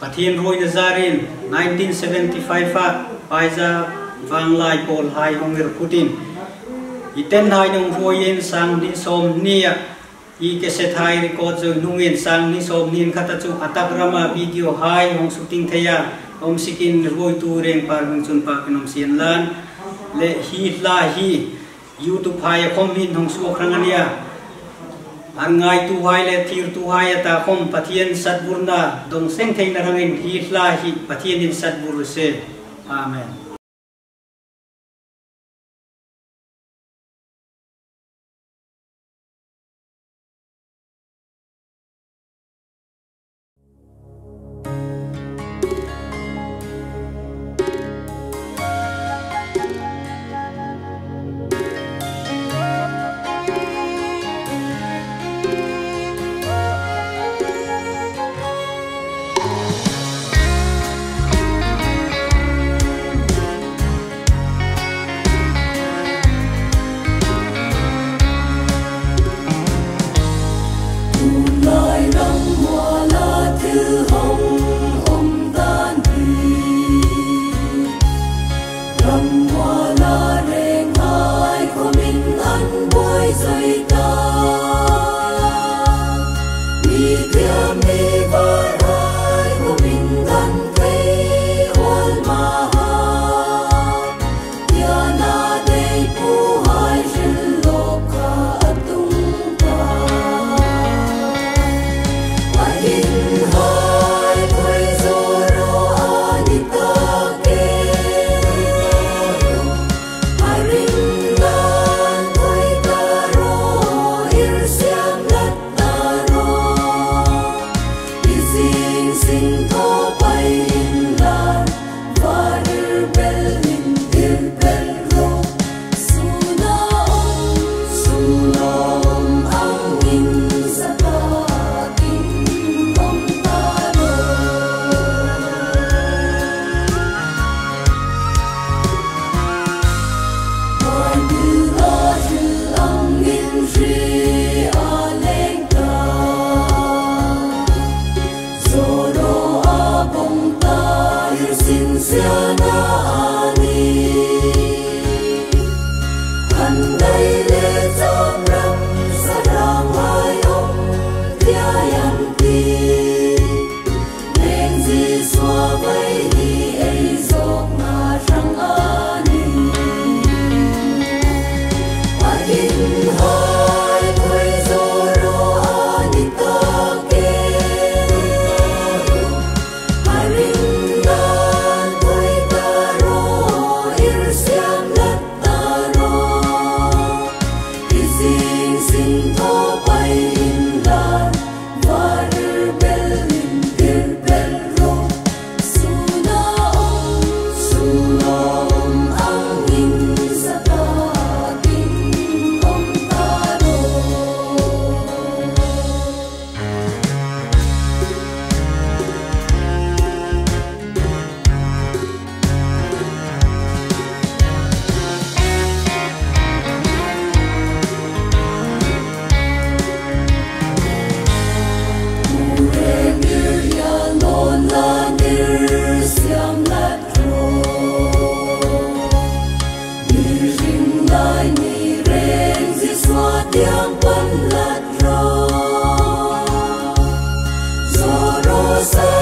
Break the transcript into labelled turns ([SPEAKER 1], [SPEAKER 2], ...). [SPEAKER 1] ปทิณรุ่ยนจารีน1975ไปจาวังไลโพลไฮฮงเอร์พุตินอีเต็นไฮยังฟูยินสังนิสมเนียอีเสษตรไทยรีคอร์ดจูนุ่งยินสังนิสมเนียขัตจูอัตกรมาวิดีโอไฮฮงสุติงเทียอมสิกินรุ่ยตูเรงปาร์มจุนปากนอมเซียนลานเละฮีลาฮียูทูปไฮคอมมินฮงสุขรังนีย an ngai tu hai le thir tu hai ata khom pathian satburna dong seng thein rangin hi hla hi pathian in satbur se amen
[SPEAKER 2] solito sun.